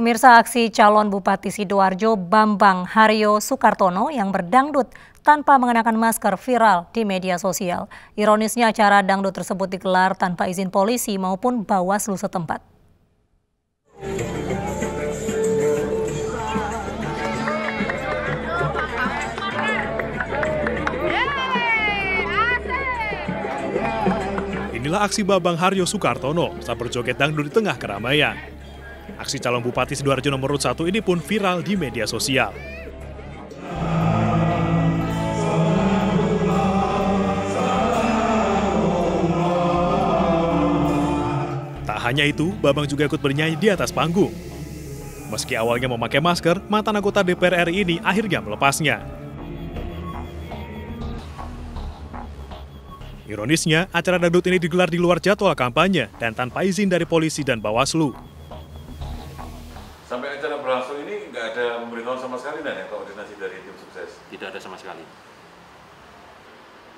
Pemirsa aksi calon Bupati Sidoarjo Bambang Haryo Sukartono yang berdangdut tanpa mengenakan masker viral di media sosial. Ironisnya acara dangdut tersebut digelar tanpa izin polisi maupun Bawaslu setempat. Inilah aksi Babang Haryo Sukartono saat berjoget dangdut di tengah keramaian. Aksi calon Bupati Sidoarjo nomor 1 ini pun viral di media sosial. Tak hanya itu, Babang juga ikut bernyanyi di atas panggung. Meski awalnya memakai masker, mantan anggota DPR RI ini akhirnya melepasnya. Ironisnya, acara dangdut ini digelar di luar jadwal kampanye dan tanpa izin dari polisi dan Bawaslu. Sampai acara berlangsung ini nggak ada pemberitahuan sama sekali dan ya koordinasi dari tim sukses. Tidak ada sama sekali.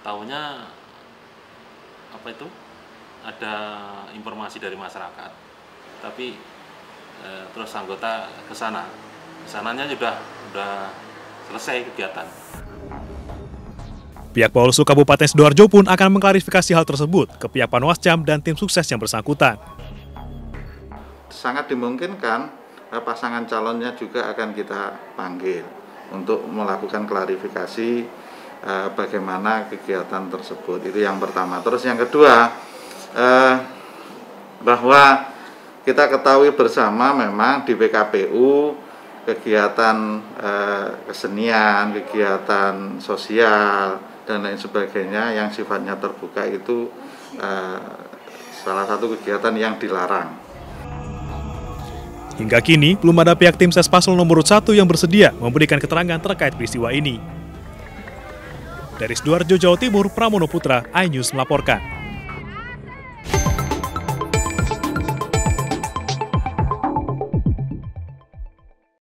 Tahunya apa itu? Ada informasi dari masyarakat, tapi eh, terus anggota ke sana, ke sananya sudah sudah selesai kegiatan. Pihak Bawaslu Kabupaten Sidoarjo pun akan mengklarifikasi hal tersebut ke pihak Panwascam dan tim sukses yang bersangkutan. Sangat dimungkinkan pasangan calonnya juga akan kita panggil untuk melakukan klarifikasi eh, bagaimana kegiatan tersebut. Itu yang pertama. Terus yang kedua, eh, bahwa kita ketahui bersama memang di PKPU kegiatan eh, kesenian, kegiatan sosial dan lain sebagainya yang sifatnya terbuka itu eh, salah satu kegiatan yang dilarang. Hingga kini, belum ada pihak tim ses paslon nomor 1 yang bersedia memberikan keterangan terkait peristiwa ini. Dari Sidoarjo, Jawa Timur, Pramono Putra, iNews melaporkan.